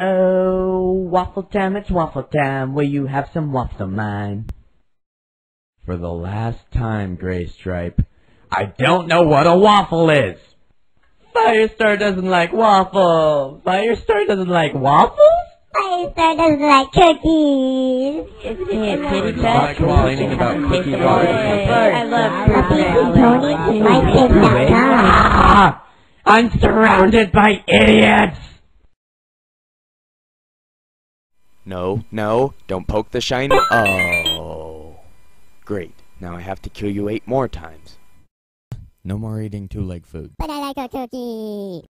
Oh, waffle time, it's waffle time. Will you have some waffle of mine? For the last time, Gray Stripe, I don't know what a waffle is. Firestar doesn't like waffles. Firestar doesn't like waffles? Firestar doesn't like cookies. Kitty Stop complaining about cookie waffles. I love cookies. and ponies and MySpace.com. Ah, I'm surrounded by idiots! No, no, don't poke the shiny. Oh. Great. Now I have to kill you eight more times. No more eating two-leg food. But I like a cookie.